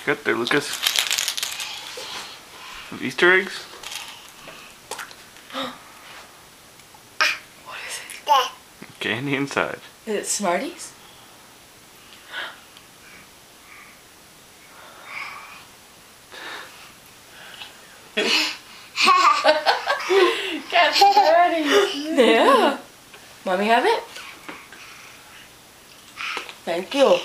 you got there, Lucas? Some Easter eggs? What is it? Candy inside. Is it Smarties? Got ready. Yeah. Mommy have it? Thank you.